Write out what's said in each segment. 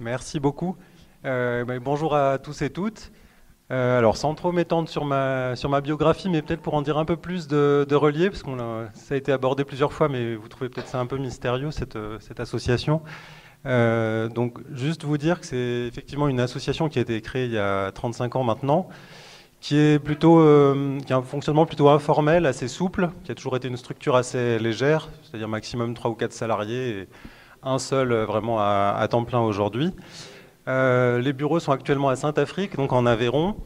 Merci beaucoup. Euh, bonjour à tous et toutes. Euh, alors, sans trop m'étendre sur ma, sur ma biographie, mais peut-être pour en dire un peu plus de, de Relier, parce que ça a été abordé plusieurs fois, mais vous trouvez peut-être ça un peu mystérieux, cette, cette association. Euh, donc, juste vous dire que c'est effectivement une association qui a été créée il y a 35 ans maintenant, qui, est plutôt, euh, qui a un fonctionnement plutôt informel, assez souple, qui a toujours été une structure assez légère, c'est-à-dire maximum 3 ou 4 salariés un seul vraiment à, temps plein aujourd'hui. Euh, les bureaux sont actuellement à Saint-Afrique, donc en Aveyron.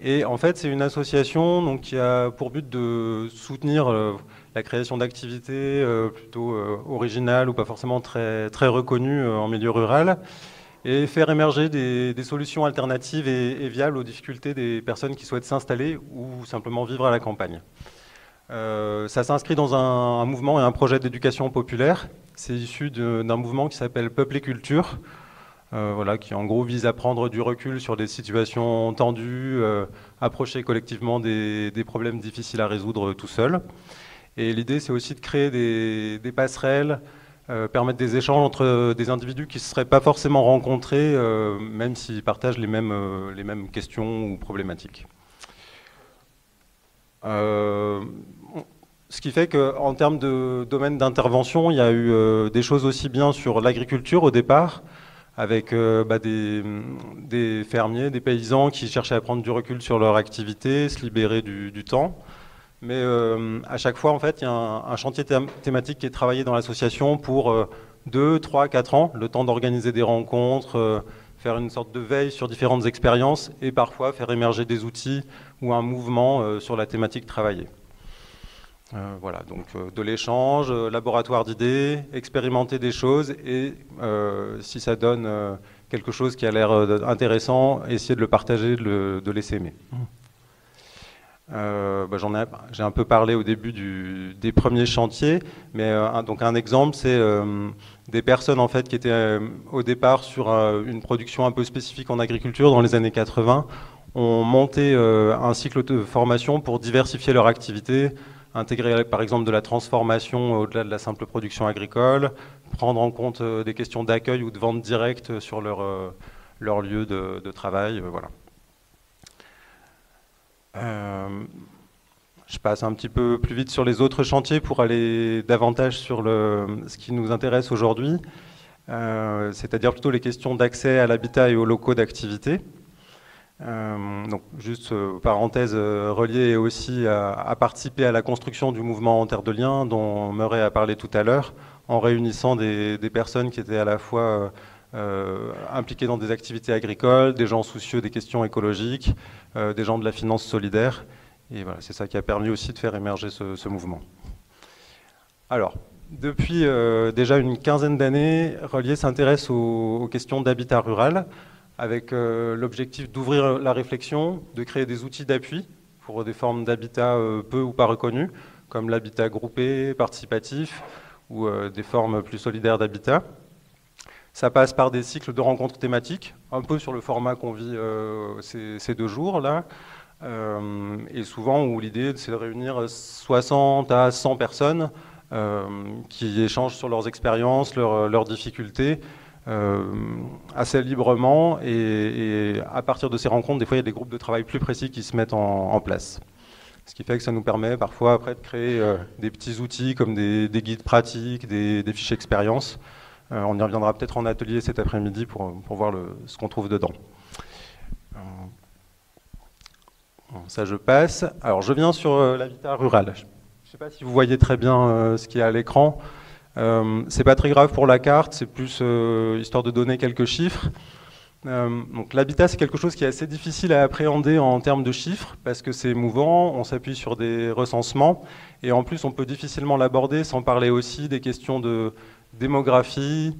Et en fait, c'est une association donc, qui a pour but de soutenir euh, la création d'activités euh, plutôt originales ou pas forcément très, très reconnues en milieu rural et faire émerger des, solutions alternatives et, viables aux difficultés des personnes qui souhaitent s'installer ou simplement vivre à la campagne. ça s'inscrit dans un, un, mouvement et un projet d'éducation populaire. C'est issu d'un mouvement qui s'appelle Peuple et Culture, euh, voilà, qui en gros vise à prendre du recul sur des situations tendues, euh, approcher collectivement des, problèmes difficiles à résoudre tout seul. Et l'idée, c'est aussi de créer des, passerelles, euh, permettre des échanges entre des individus qui ne se seraient pas forcément rencontrés, même s'ils partagent les mêmes questions ou problématiques. Ce qui fait qu'en termes de domaine d'intervention, il y a eu des choses aussi bien sur l'agriculture au départ, avec euh, bah, des, fermiers, des paysans qui cherchaient à prendre du recul sur leur activité, se libérer du, temps. Mais euh, à chaque fois, en fait, il y a un, chantier thématique qui est travaillé dans l'association pour 2, 3, 4 ans, le temps d'organiser des rencontres, euh, faire une sorte de veille sur différentes expériences et parfois faire émerger des outils ou un mouvement sur la thématique travaillée. Euh, voilà, donc euh, de l'échange, euh, laboratoire d'idées, expérimenter des choses et si ça donne quelque chose qui a l'air intéressant, essayer de le partager, de, le, laisser aimer. Bah, j'en ai, j'ai un peu parlé au début des premiers chantiers, mais un, donc un exemple, c'est des personnes en fait qui étaient au départ sur une production un peu spécifique en agriculture dans les années 80, ont monté un cycle de formation pour diversifier leur activité, intégrer par exemple de la transformation au-delà de la simple production agricole, prendre en compte euh, des questions d'accueil ou de vente directe sur leur, euh, leur lieu de, travail. Euh, voilà. je passe un petit peu plus vite sur les autres chantiers pour aller davantage sur le, ce qui nous intéresse aujourd'hui, c'est-à-dire plutôt les questions d'accès à l'habitat et aux locaux d'activité. Euh, donc, juste euh, parenthèse euh, reliée aussi à, participer à la construction du mouvement en terre de liens dont Murray a parlé tout à l'heure, en réunissant des, personnes qui étaient à la fois impliquées dans des activités agricoles, des gens soucieux des questions écologiques, des gens de la finance solidaire. Et voilà, c'est ça qui a permis aussi de faire émerger ce, mouvement. Alors, depuis déjà une quinzaine d'années, Relier s'intéresse aux questions d'habitat rural avec euh, l'objectif d'ouvrir la réflexion, de créer des outils d'appui pour des formes d'habitat euh, peu ou pas reconnues, comme l'habitat groupé, participatif, ou euh, des formes plus solidaires d'habitat. Ça passe par des cycles de rencontres thématiques, un peu sur le format qu'on vit ces, deux jours là, et souvent où l'idée c'est de réunir 60 à 100 personnes qui échangent sur leurs expériences, leurs difficultés, euh, assez librement et, à partir de ces rencontres, des fois il y a des groupes de travail plus précis qui se mettent en, place. Ce qui fait que ça nous permet parfois après de créer euh, des petits outils comme des, guides pratiques, des, fiches expériences. Euh, on y reviendra peut-être en atelier cet après-midi pour, voir ce qu'on trouve dedans. ça je passe. Alors je viens sur l'habitat rural. Je ne sais pas si vous voyez très bien ce qui est à l'écran. Euh, c'est pas très grave pour la carte, c'est plus euh, histoire de donner quelques chiffres. Euh, donc l'habitat, c'est quelque chose qui est assez difficile à appréhender en termes de chiffres parce que c'est mouvant, on s'appuie sur des recensements et en plus on peut difficilement l'aborder sans parler aussi des questions de démographie,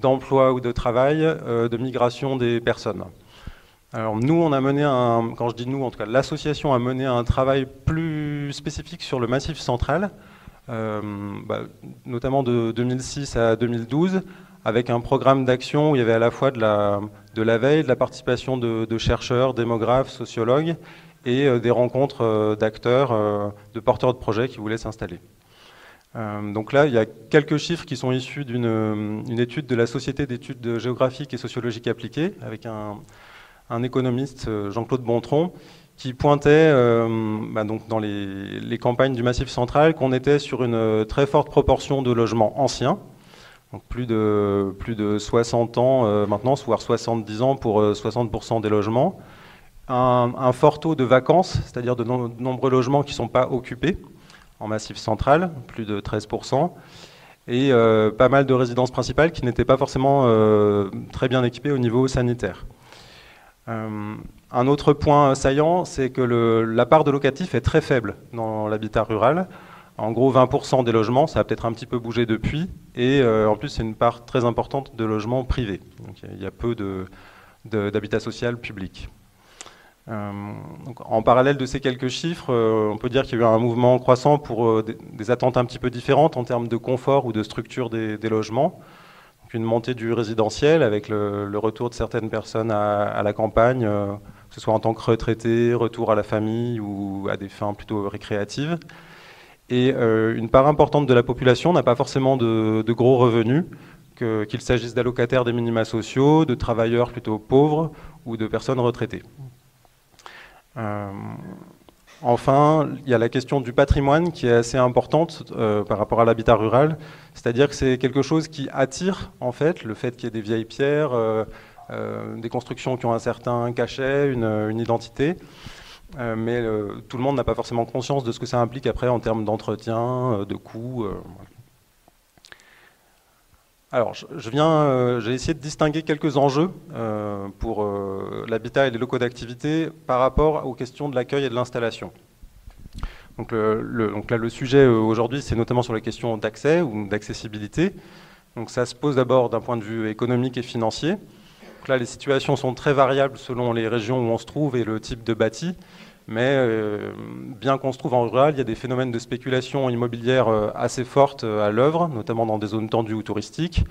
d'emploi ou de travail, de migration des personnes. Alors nous, on a mené un, quand je dis nous, en tout cas l'association a mené un travail plus spécifique sur le massif central bah, notamment de 2006 à 2012, avec un programme d'action où il y avait à la fois de la, veille, de la participation de, chercheurs, démographes, sociologues, et euh, des rencontres euh, d'acteurs, de porteurs de projets qui voulaient s'installer. donc là, il y a quelques chiffres qui sont issus d'une étude de la Société d'études géographiques et sociologiques appliquées, avec un, économiste, Jean-Claude Bontron, qui pointait bah donc dans les, campagnes du Massif central qu'on était sur une très forte proportion de logements anciens, donc plus de, plus de 60 ans euh, maintenant, voire 70 ans pour 60% euh, des logements. Un, fort taux de vacances, c'est-à-dire de, nombreux logements qui ne sont pas occupés en massif central, plus de 13%, et euh, pas mal de résidences principales qui n'étaient pas forcément très bien équipées au niveau sanitaire. Un autre point saillant, c'est que la part de locatifs est très faible dans l'habitat rural. En gros, 20% des logements, ça a peut-être un petit peu bougé depuis, et euh, en plus, c'est une part très importante de logements privés. Donc, il y, a peu d'habitat social public. Euh, en parallèle de ces quelques chiffres, euh, on peut dire qu'il y a eu un mouvement croissant pour des, attentes un petit peu différentes en termes de confort ou de structure des, logements. une montée du résidentiel avec le, retour de certaines personnes à la campagne, que ce soit en tant que retraités, retour à la famille ou à des fins plutôt récréatives. Et euh, une part importante de la population n'a pas forcément de, gros revenus, qu'il s'agisse d'allocataires des minima sociaux, de travailleurs plutôt pauvres ou de personnes retraitées. Euh, enfin, il y a la question du patrimoine qui est assez importante euh, par rapport à l'habitat rural, c'est-à-dire que c'est quelque chose qui attire en fait le fait qu'il y ait des vieilles pierres, des constructions qui ont un certain cachet, une identité. Euh, mais euh, tout le monde n'a pas forcément conscience de ce que ça implique après en termes d'entretien, euh, de coûts. Alors, je viens, j'ai essayé de distinguer quelques enjeux pour l'habitat et les locaux d'activité par rapport aux questions de l'accueil et de l'installation. Donc, donc, là, le sujet aujourd'hui, c'est notamment sur les questions d'accès ou d'accessibilité. Donc, ça se pose d'abord d'un point de vue économique et financier là, les situations sont très variables selon les régions où on se trouve et le type de bâti. Mais euh, bien qu'on se trouve en rural, il y a des phénomènes de spéculation immobilière euh, assez fortes euh, à l'œuvre, notamment dans des zones tendues ou touristiques.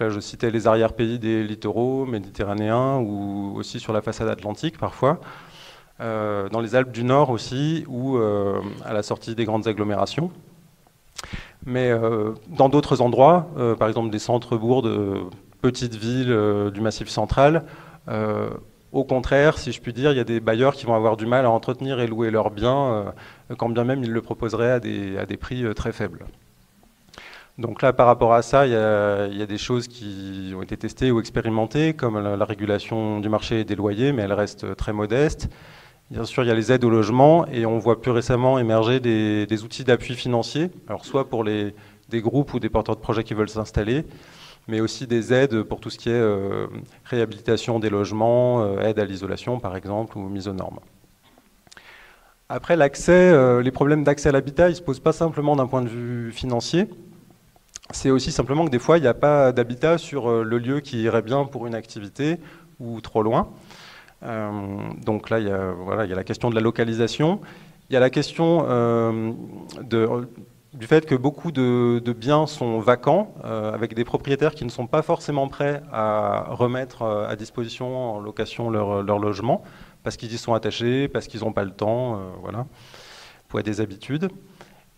là, je citais les arrière-pays des littoraux méditerranéens ou aussi sur la façade atlantique parfois. dans les Alpes du Nord aussi, ou à la sortie des grandes agglomérations. Mais dans d'autres endroits, par exemple des centres-bourgs petites villes euh, du Massif central. Euh, au contraire, si je puis dire, il y a des bailleurs qui vont avoir du mal à entretenir et louer leurs biens, euh, quand bien même ils le proposeraient à des, à des prix très faibles. Donc là, par rapport à ça, il y, a, des choses qui ont été testées ou expérimentées, comme la, régulation du marché des loyers, mais elle reste très modeste. Bien sûr, il y a les aides au logement, et on voit plus récemment émerger des, des outils d'appui financier, alors soit pour les, des groupes ou des porteurs de projets qui veulent s'installer, mais aussi des aides pour tout ce qui est euh, réhabilitation des logements, euh, aide à l'isolation par exemple, ou mise aux normes. Après, l'accès, euh, les problèmes d'accès à l'habitat, ils ne se posent pas simplement d'un point de vue financier. C'est aussi simplement que des fois, il n'y a pas d'habitat sur le lieu qui irait bien pour une activité ou trop loin. donc là, il y, a, voilà, il y a la question de la localisation. Il y a la question de, du fait que beaucoup de, biens sont vacants, euh, avec des propriétaires qui ne sont pas forcément prêts à remettre euh, à disposition en location leur, logement, parce qu'ils y sont attachés, parce qu'ils n'ont pas le temps, euh, voilà, pour des habitudes.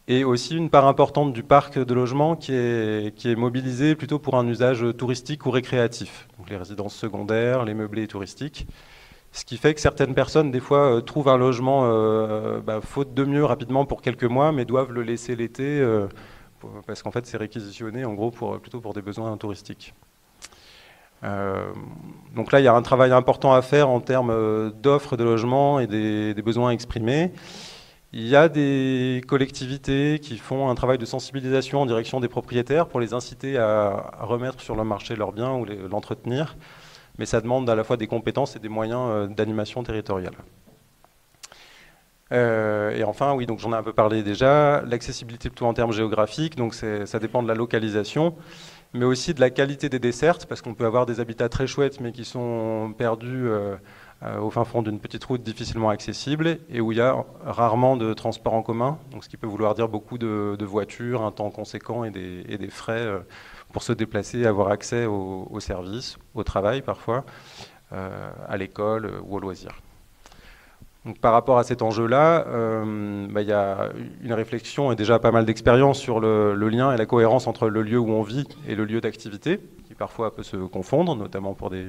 Et aussi une part importante du parc de logements qui est, qui est mobilisé plutôt pour un usage touristique ou récréatif, donc les résidences secondaires, les meublés touristiques. Ce qui fait que certaines personnes, des fois, euh, trouvent un logement euh, bah, faute de mieux rapidement pour quelques mois, mais doivent le laisser l'été euh, parce qu'en fait, c'est réquisitionné en gros pour, plutôt pour des besoins touristiques. donc là, il y a un travail important à faire en termes d'offres de logement et des, besoins exprimés. Il y a des collectivités qui font un travail de sensibilisation en direction des propriétaires pour les inciter à, remettre sur le marché leurs biens ou l'entretenir mais ça demande à la fois des compétences et des moyens euh, d'animation territoriale. Euh, et enfin, oui, donc j'en ai un peu parlé déjà, l'accessibilité plutôt en termes géographiques, donc ça dépend de la localisation, mais aussi de la qualité des dessertes, parce qu'on peut avoir des habitats très chouettes, mais qui sont perdus euh, au fin fond d'une petite route difficilement accessible, et où il y a rarement de transport en commun, donc ce qui peut vouloir dire beaucoup de, voitures, un temps conséquent et des, et des frais pour se déplacer, avoir accès aux, services, au travail parfois, euh, à l'école ou aux loisirs. Donc, par rapport à cet enjeu-là, euh, bah, il y a une réflexion et déjà pas mal d'expérience sur le, lien et la cohérence entre le lieu où on vit et le lieu d'activité, qui parfois peut se confondre, notamment pour des,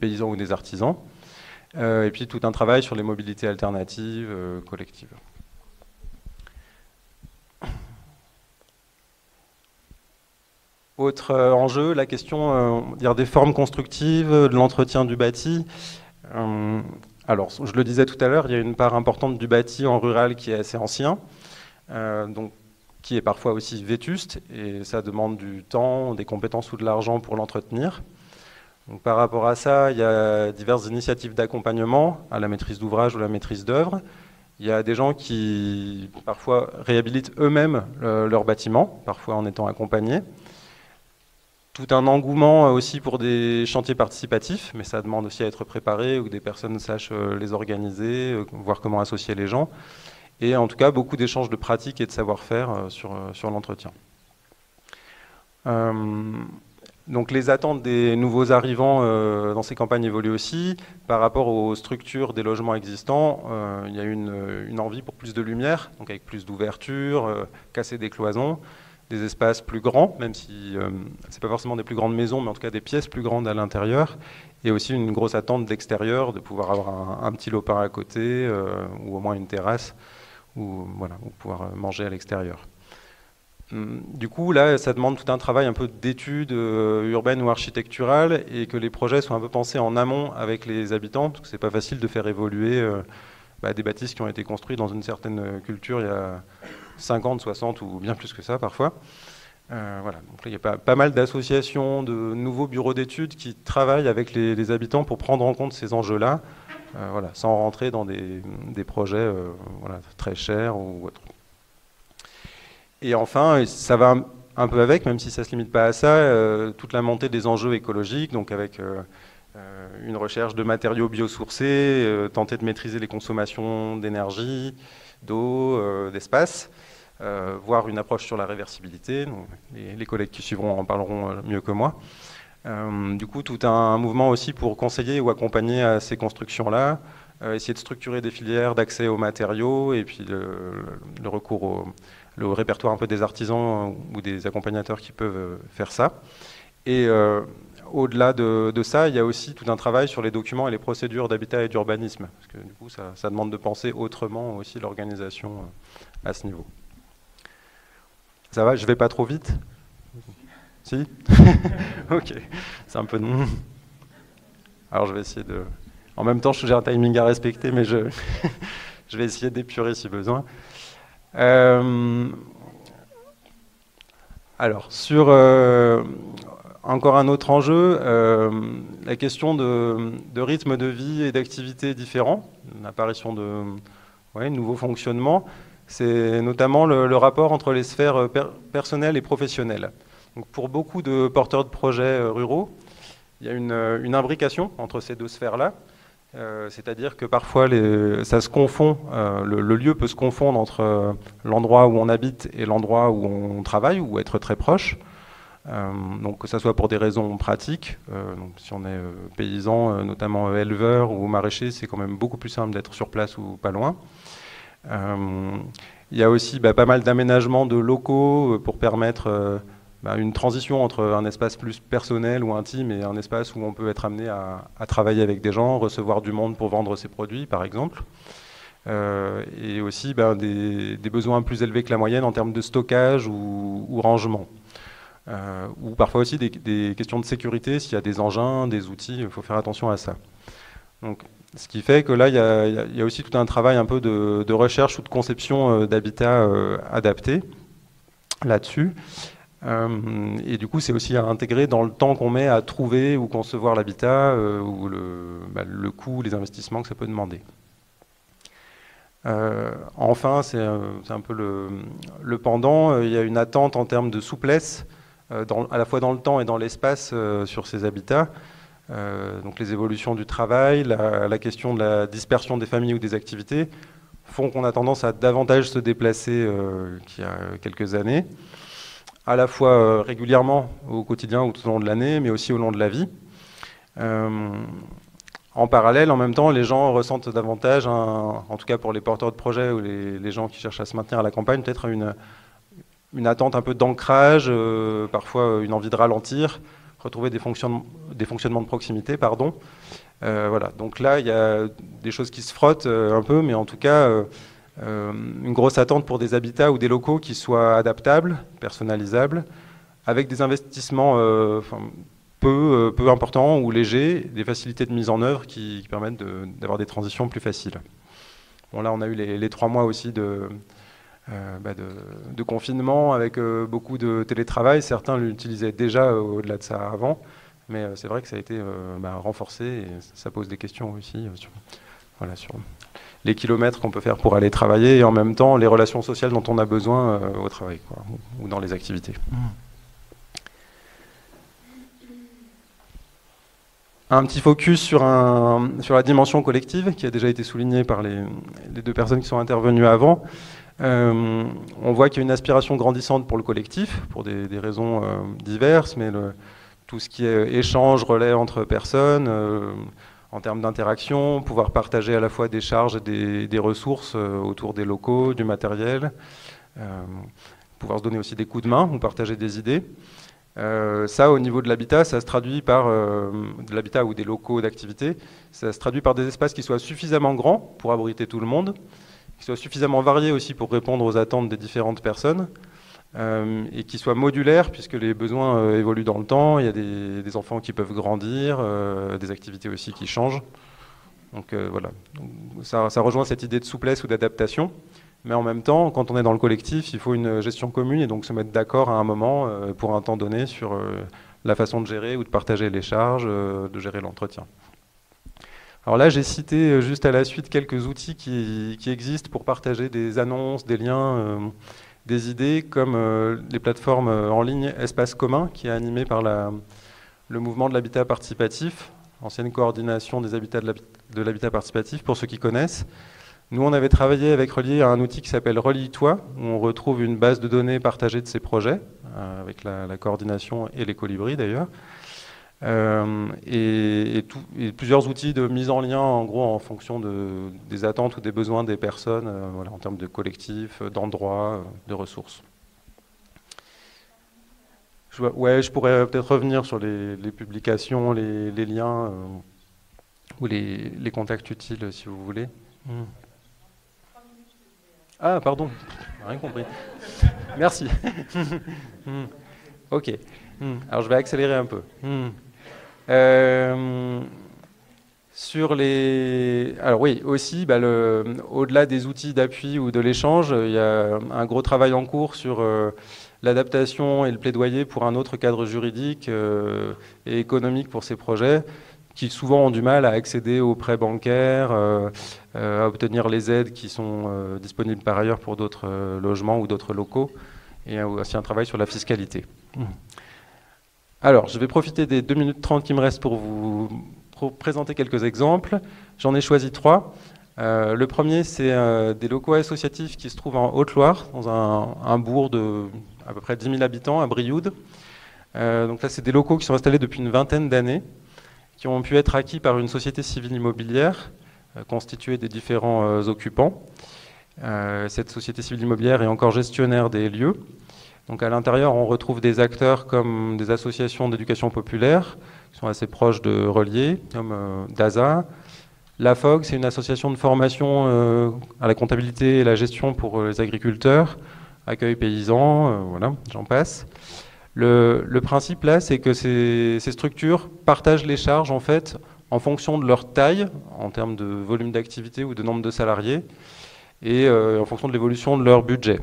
paysans ou des artisans. Euh, et puis tout un travail sur les mobilités alternatives euh, collectives. Autre enjeu, la question des formes constructives, de l'entretien du bâti. Alors, je le disais tout à l'heure, il y a une part importante du bâti en rural qui est assez ancien, euh, donc, qui est parfois aussi vétuste, et ça demande du temps, des compétences ou de l'argent pour l'entretenir. par rapport à ça, il y a diverses initiatives d'accompagnement à la maîtrise d'ouvrage ou la maîtrise d'œuvre. Il y a des gens qui parfois réhabilitent eux-mêmes leur bâtiment, parfois en étant accompagnés tout un engouement aussi pour des chantiers participatifs, mais ça demande aussi à être préparé, ou que des personnes sachent euh, les organiser, euh, voir comment associer les gens. Et en tout cas, beaucoup d'échanges de pratiques et de savoir-faire euh, sur, sur l'entretien. donc les attentes des nouveaux arrivants dans ces campagnes évoluent aussi. Par rapport aux structures des logements existants, il y a une, envie pour plus de lumière, donc avec plus d'ouverture, casser des cloisons des espaces plus grands, même si euh, c'est pas forcément des plus grandes maisons, mais en tout cas des pièces plus grandes à l'intérieur, et aussi une grosse attente d'extérieur, de pouvoir avoir un, petit lopin à côté, euh, ou au moins une terrasse, ou voilà, pouvoir euh, manger à l'extérieur. Hum, du coup, là, ça demande tout un travail un peu d'études urbaines ou architecturales, et que les projets soient un peu pensés en amont avec les habitants, parce que c'est pas facile de faire évoluer bah, des bâtisses qui ont été construites dans une certaine culture il y a 50, 60 ou bien plus que ça parfois. Euh, voilà. Donc il y a pas, mal d'associations, de nouveaux bureaux d'études qui travaillent avec les, habitants pour prendre en compte ces enjeux-là, euh, voilà, sans rentrer dans des, projets euh, très chers ou autres. Et enfin, ça va un, peu avec, même si ça ne se limite pas à ça, toute la montée des enjeux écologiques, donc avec une recherche de matériaux biosourcés, tenter de maîtriser les consommations d'énergie, d'eau, d'espace. Euh, voire une approche sur la réversibilité. les, collègues qui suivront en parleront euh, mieux que moi. Euh, du coup, tout un mouvement aussi pour conseiller ou accompagner à ces constructions-là, essayer de structurer des filières d'accès aux matériaux et puis le, recours au répertoire un peu des artisans ou des accompagnateurs qui peuvent faire ça. Et au-delà de, ça, il y a aussi tout un travail sur les documents et les procédures d'habitat et d'urbanisme, parce que du coup, ça, demande de penser autrement aussi l'organisation à ce niveau. Ça va, je vais pas trop vite? Si? Ok, c'est un peu... Alors je vais essayer de... En même temps, j'ai un timing à respecter, mais je, je vais essayer d'épurer si besoin. Euh, alors, sur euh, encore un autre enjeu, euh, la question de, rythme de vie et d'activité différents, l'apparition de nouveaux fonctionnements c'est notamment le, rapport entre les sphères euh, personnelles et professionnelles. pour beaucoup de porteurs de projets euh, ruraux, il y a une, imbrication entre ces deux sphères-là. C'est-à-dire que parfois ça se confond, le, lieu peut se confondre entre l'endroit où on habite et l'endroit où on travaille, ou être très proche. Donc que ce soit pour des raisons pratiques, si on est paysan, notamment éleveur ou maraîcher, c'est quand même beaucoup plus simple d'être sur place ou pas loin. Euh, il y a aussi bah, pas mal d'aménagements de locaux euh, pour permettre euh, bah, une transition entre un espace plus personnel ou intime et un espace où on peut être amené à, travailler avec des gens, recevoir du monde pour vendre ses produits, par exemple. et aussi bah, des, besoins plus élevés que la moyenne en termes de stockage ou, rangement. Ou parfois aussi des, questions de sécurité, s'il y a des engins, des outils, il faut faire attention à ça. Donc, ce qui fait que là, il y, a, aussi tout un travail un peu de, recherche ou de conception euh, d'habitat euh, adapté là-dessus. Euh, et du coup, c'est aussi à intégrer dans le temps qu'on met à trouver ou concevoir l'habitat ou bah, le, coût, les investissements que ça peut demander. enfin, c'est un peu le, pendant. Il y a une attente en termes de souplesse, à la fois dans le temps et dans l'espace sur ces habitats. Euh, donc les évolutions du travail, la, question de la dispersion des familles ou des activités font qu'on a tendance à davantage se déplacer euh, qu'il y a quelques années, à la fois euh, régulièrement au quotidien ou tout au long de l'année, mais aussi au long de la vie. en parallèle, en même temps, les gens ressentent davantage, en tout cas pour les porteurs de projets ou les, gens qui cherchent à se maintenir à la campagne, peut-être une, une attente un peu d'ancrage, euh, parfois une envie de ralentir, retrouver des, des fonctionnements de proximité, pardon. Euh, voilà. Donc là, il y a des choses qui se frottent un peu, mais en tout cas, une grosse attente pour des habitats ou des locaux qui soient adaptables, personnalisables, avec des investissements peu, euh, peu importants ou légers, des facilités de mise en œuvre qui, permettent d'avoir des transitions plus faciles. Bon, là, on a eu les, trois mois aussi de, euh, bah, de, confinement avec euh, beaucoup de télétravail. Certains l'utilisaient déjà au-delà de ça avant, mais c'est vrai que ça a été bah, renforcé et ça pose des questions aussi sur, les kilomètres qu'on peut faire pour aller travailler et en même temps les relations sociales dont on a besoin au travail ou dans les activités. Un petit focus sur la dimension collective qui a déjà été soulignée par les, deux personnes qui sont intervenues avant. Euh, on voit qu'il y a une aspiration grandissante pour le collectif, pour des, raisons euh, diverses, mais tout ce qui est échange, relais entre personnes, euh, en termes d'interaction, pouvoir partager à la fois des charges et des, ressources autour des locaux, du matériel, pouvoir se donner aussi des coups de main ou partager des idées. Ça, au niveau de l'habitat, ça se traduit par de l'habitat ou des locaux d'activité. Ça se traduit par des espaces qui soient suffisamment grands pour abriter tout le monde, qui soient suffisamment variés aussi pour répondre aux attentes des différentes personnes, euh, et qui soient modulaires puisque les besoins évoluent dans le temps. Il y a des, enfants qui peuvent grandir, des activités aussi qui changent. Donc voilà, ça, rejoint cette idée de souplesse ou d'adaptation. Mais en même temps, quand on est dans le collectif, il faut une gestion commune et donc se mettre d'accord à un moment euh, pour un temps donné sur euh, la façon de gérer ou de partager les charges, euh, de gérer l'entretien. Alors là, j'ai cité juste à la suite quelques outils qui, existent pour partager des annonces, des liens, des idées, comme les plateformes en ligne Espace commun, qui est animé par le mouvement de l'habitat participatif, ancienne coordination des habitats de l'habitat participatif, pour ceux qui connaissent. Nous, on avait travaillé avec Relier à un outil qui s'appelle Relie-toi, où on retrouve une base de données partagée de ces projets, euh, avec la, coordination et les colibris d'ailleurs. Euh, et, plusieurs outils de mise en lien, en gros, en fonction des attentes ou des besoins des personnes, euh, voilà, en termes de collectifs, d'endroits, de ressources. Je, ouais, je pourrais peut-être revenir sur les, publications, les, liens ou les, contacts utiles, si vous voulez. Hmm. Ah, pardon, rien compris. Merci. Hmm. ok. Hmm. Alors je vais accélérer un peu. Hmm. Euh, sur les. Alors oui, aussi, bah, au-delà des outils d'appui ou de l'échange, il y a un gros travail en cours sur euh, l'adaptation et le plaidoyer pour un autre cadre juridique euh, et économique pour ces projets qui souvent ont du mal à accéder aux prêts bancaires, à obtenir les aides qui sont disponibles par ailleurs pour d'autres logements ou d'autres locaux, et aussi un travail sur la fiscalité. Mmh. Alors, je vais profiter des 2 minutes 30 qui me restent pour vous présenter quelques exemples. J'en ai choisi trois. le premier, c'est des locaux associatifs qui se trouvent en Haute-Loire, dans un, bourg de à peu près 10 000 habitants, à Brioude. donc là, c'est des locaux qui sont installés depuis une vingtaine d'années qui ont pu être acquis par une société civile immobilière euh, constituée des différents euh, occupants. Euh, cette société civile immobilière est encore gestionnaire des lieux. Donc à l'intérieur, on retrouve des acteurs comme des associations d'éducation populaire, qui sont assez proches de Relier, comme DASA. La FOG, c'est une association de formation à la comptabilité et la gestion pour les agriculteurs, accueil paysan, voilà, j'en passe. Le, principe là, c'est que ces, structures partagent les charges en fait en fonction de leur taille, en termes de volume d'activité ou de nombre de salariés, et euh, en fonction de l'évolution de leur budget.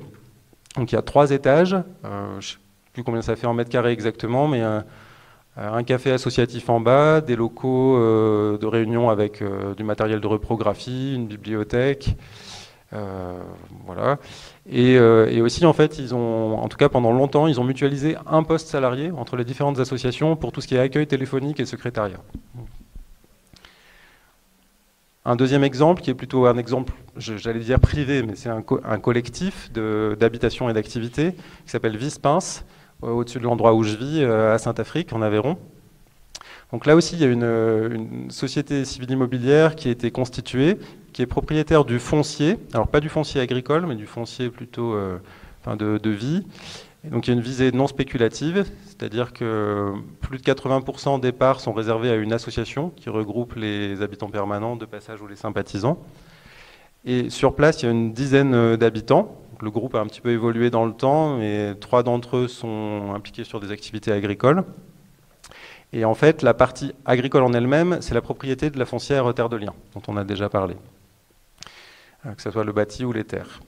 Donc il y a trois étages, euh, je ne sais plus combien ça fait en mètres carrés exactement, mais euh, un café associatif en bas, des locaux de réunion avec du matériel de reprographie, une bibliothèque, voilà. Euh, et, aussi, en fait, ils ont, en tout cas pendant longtemps, ils ont mutualisé un poste salarié entre les différentes associations pour tout ce qui est accueil téléphonique et secrétariat. Un deuxième exemple, qui est plutôt un exemple, j'allais dire privé, mais c'est un, collectif d'habitation et d'activité, qui s'appelle Vispince, euh, au-dessus de l'endroit où je vis, euh, à Saint-Afrique, en Aveyron. Donc là aussi, il y a une, société civile immobilière qui a été constituée, qui est propriétaire du foncier, alors pas du foncier agricole, mais du foncier plutôt euh, de, vie. Donc il y a une visée non spéculative, c'est-à-dire que plus de 80% des parts sont réservées à une association qui regroupe les habitants permanents de passage ou les sympathisants. Et sur place, il y a une dizaine d'habitants. Le groupe a un petit peu évolué dans le temps, mais trois d'entre eux sont impliqués sur des activités agricoles. Et en fait, la partie agricole en elle-même, c'est la propriété de la foncière Terre de Liens, dont on a déjà parlé, que ce soit le bâti ou les terres.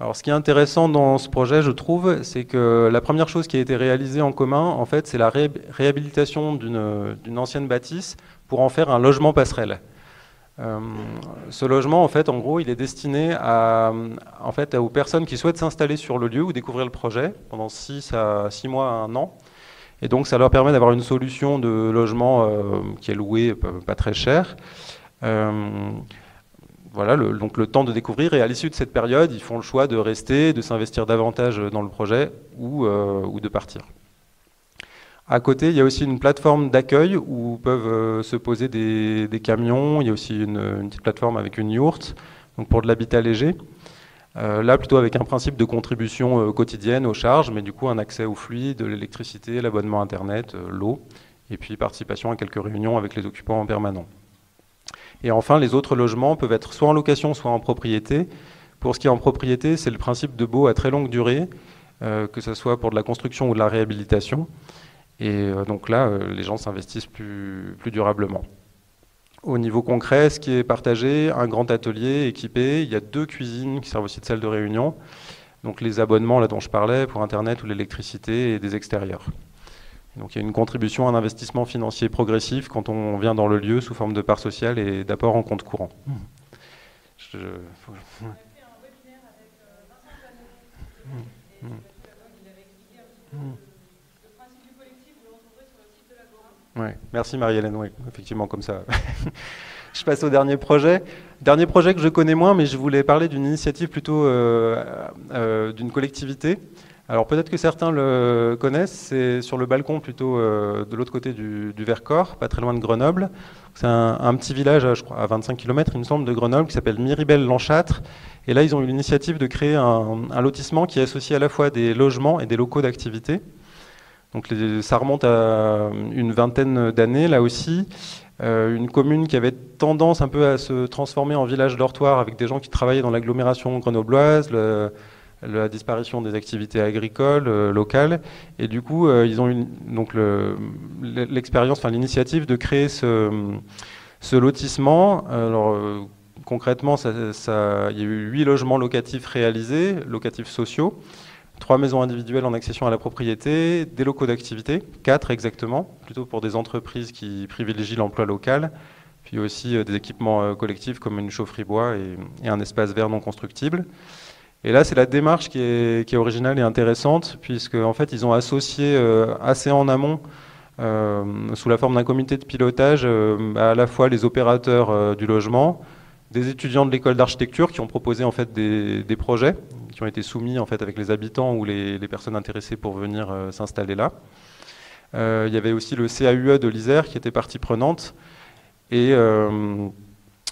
Alors, ce qui est intéressant dans ce projet, je trouve, c'est que la première chose qui a été réalisée en commun, en fait, c'est la ré réhabilitation d'une ancienne bâtisse pour en faire un logement passerelle. Euh, ce logement, en fait, en gros, il est destiné à, en fait, aux personnes qui souhaitent s'installer sur le lieu ou découvrir le projet pendant 6 à 6 mois à 1 an. Et donc, ça leur permet d'avoir une solution de logement euh, qui est louée pas très cher. Euh, voilà, donc le temps de découvrir. Et à l'issue de cette période, ils font le choix de rester, de s'investir davantage dans le projet ou, euh, ou, de partir. À côté, il y a aussi une plateforme d'accueil où peuvent euh, se poser des, camions. Il y a aussi une, petite plateforme avec une yourte, donc pour de l'habitat léger. Euh, là, plutôt avec un principe de contribution euh, quotidienne aux charges, mais du coup un accès aux fluides, l'électricité, l'abonnement Internet, euh, l'eau, et puis participation à quelques réunions avec les occupants en permanent. Et enfin, les autres logements peuvent être soit en location, soit en propriété. Pour ce qui est en propriété, c'est le principe de baux à très longue durée, euh, que ce soit pour de la construction ou de la réhabilitation. Et euh, donc là, euh, les gens s'investissent plus, durablement. Au niveau concret, ce qui est partagé, un grand atelier équipé, il y a deux cuisines qui servent aussi de salle de réunion. Donc les abonnements là dont je parlais pour Internet ou l'électricité et des extérieurs. Donc il y a une contribution, un investissement financier progressif quand on vient dans le lieu sous forme de part sociale et d'apport en compte courant. Je... Ouais. Merci Marie-Hélène, oui, effectivement comme ça. je passe au dernier projet. Dernier projet que je connais moins, mais je voulais parler d'une initiative plutôt euh, euh, d'une collectivité. Alors peut-être que certains le connaissent, c'est sur le balcon plutôt euh, de l'autre côté du, Vercors, pas très loin de Grenoble. C'est un, petit village, je crois, à 25 km, il me semble, de Grenoble, qui s'appelle Miribel-Lanchâtre. Et là, ils ont eu l'initiative de créer un, lotissement qui associe à la fois des logements et des locaux d'activité. Donc ça remonte à une vingtaine d'années là aussi. Euh, une commune qui avait tendance un peu à se transformer en village dortoir avec des gens qui travaillaient dans l'agglomération grenobloise, la disparition des activités agricoles euh, locales. Et du coup, euh, ils ont eu donc l'expérience, l'initiative de créer ce, lotissement. Alors concrètement, ça, ça, il y a eu huit logements locatifs réalisés, locatifs sociaux trois maisons individuelles en accession à la propriété, des locaux d'activité, quatre exactement, plutôt pour des entreprises qui privilégient l'emploi local, puis aussi euh, des équipements euh, collectifs comme une chaufferie bois et un espace vert non constructible. Et là, c'est la démarche qui est, originale et intéressante, puisque en fait, ils ont associé euh, assez en amont, euh, sous la forme d'un comité de pilotage, euh, à la fois les opérateurs du logement, des étudiants de l'école d'architecture qui ont proposé en fait des, projets qui ont été soumis en fait avec les habitants ou les, les personnes intéressées pour venir s'installer là. Il y avait aussi le CAUE de l'Isère qui était partie prenante et,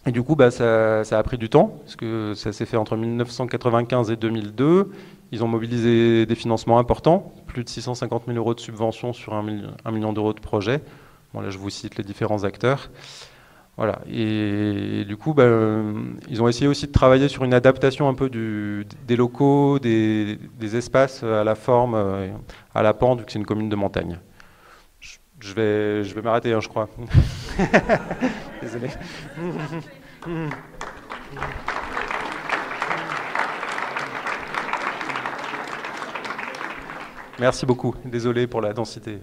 et du coup bah, ça, a pris du temps parce que ça s'est fait entre 1995 et 2002. Ils ont mobilisé des financements importants, plus de 650 000 euros de subventions sur un, million, un million d'euros de projets. Bon, là, je vous cite les différents acteurs. Voilà. Et, du coup, ben, ils ont essayé aussi de travailler sur une adaptation un peu des locaux, des, espaces à la forme, à la pente, vu que c'est une commune de montagne. Je, je vais, je vais m'arrêter, hein, je crois. Désolé. Merci beaucoup. Désolé pour la densité.